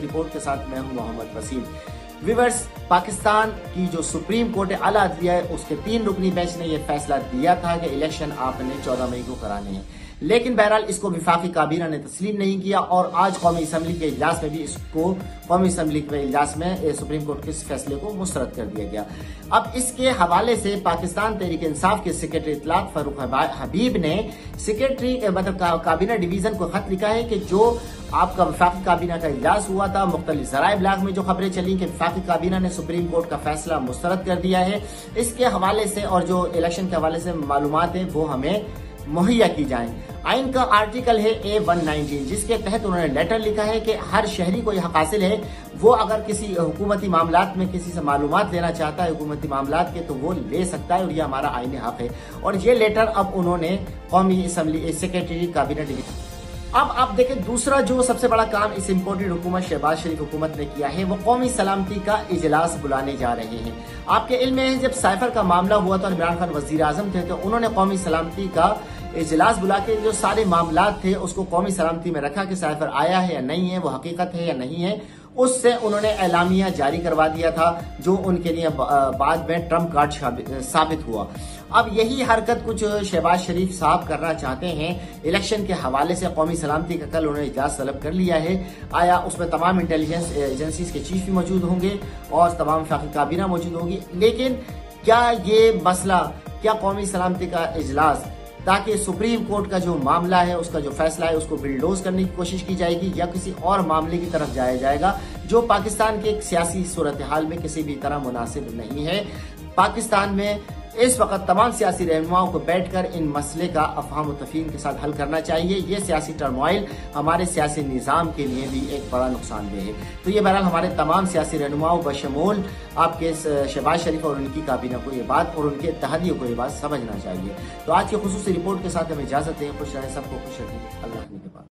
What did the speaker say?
Report के साथ मैं हूँ मोहम्मद वसीम। विवर्स पाकिस्तान की जो सुप्रीम कोर्ट अला अदलिया है, उसके तीन रुकनी बेंच ने यह फैसला दिया था कि इलेक्शन आपने चौदह मई को कराने हैं। लेकिन बहरहाल इसको विफाकी काबीना ने तस्लीम नहीं किया और आज कौमी असम्बली के इजलास में भी इसको, कौमी असम्बली के इजलास में सुप्रीम कोर्ट के इस फैसले को मुस्तरद कर दिया गया। अब इसके हवाले से पाकिस्तान तहरीक इंसाफ के सेक्रेटरी इतलात फारूक हबीब ने सेक्रेटरी मतलब काबीना डिवीज़न को खत लिखा है कि जो आपका विफाकी काबीना का इजलास हुआ था मुख्तलि जराए ब्लाग में जो खबरें चली कि विफाकी काबीना ने सुप्रीम कोर्ट का फैसला मुस्तरद कर दिया है। इसके हवाले से और जो इलेक्शन के हवाले से मालूम है, वो हमें मुहैया की जाए। आइन का आर्टिकल है ए वन जिसके तहत उन्होंने लेटर लिखा है कि हर शहरी को यह हासिल है। वो अगर किसी हुकूमती मामला में किसी से मालूम लेना चाहता है हुकूमती मामला के तो वो ले सकता है और यह हमारा आइन हक है। और ये लेटर अब उन्होंने कौमी असम्बली सेक्रेटरी कैबिनेट अब आप देखें, दूसरा जो सबसे बड़ा काम इस इम्पोर्टेड हुकूमत, शहबाज शरीफ हुकूमत ने किया है, वो कौमी सलामती का इजलास बुलाने जा रहे हैं। आपके इल्म में जब साइफर का मामला हुआ था और इमरान खान वज़ीर अजम थे तो उन्होंने कौमी सलामती का इजलास बुला के जो सारे मामला थे, उसको कौमी सलामती में रखा कि साइफर आया है या नहीं है, वो हकीकत है या नहीं है। उससे उन्होंने एलामिया जारी करवा दिया था, जो उनके लिए बाद में ट्रंप कार्ड साबित हुआ। अब यही हरकत कुछ शहबाज शरीफ साहब करना चाहते हैं। इलेक्शन के हवाले से कौमी सलामती का कल उन्होंने इजाज तलब कर लिया है। आया उसमें तमाम इंटेलिजेंस एजेंसीज के चीफ भी मौजूद होंगे और तमाम फाकी काबीना मौजूद होगी। लेकिन क्या ये मसला, क्या कौमी सलामती का इजलास ताकि सुप्रीम कोर्ट का जो मामला है, उसका जो फैसला है, उसको बिल्डोज करने की कोशिश की जाएगी या किसी और मामले की तरफ़ जाया जाएगा, जो पाकिस्तान के सियासी सूरत हाल में किसी भी तरह मुनासिब नहीं है। पाकिस्तान में इस वक्त तमाम सियासी रहनुमाओं को बैठकर इन मसले का अफहम तफीम के साथ हल करना चाहिए। ये सियासी टर्मोइल हमारे सियासी निज़ाम के लिए भी एक बड़ा नुकसानदेह है। तो ये बहरहाल हमारे तमाम सियासी रहनुमाओं, बशमूल आपके शहबाज शरीफ और उनकी काबीना को ये बात और उनके तहदियों को ये बात समझना चाहिए। तो आज की खसूस रिपोर्ट के साथ हमें इजाज़त दें। खुश रहें, सबको खुश रखें। अल्लाह के बाद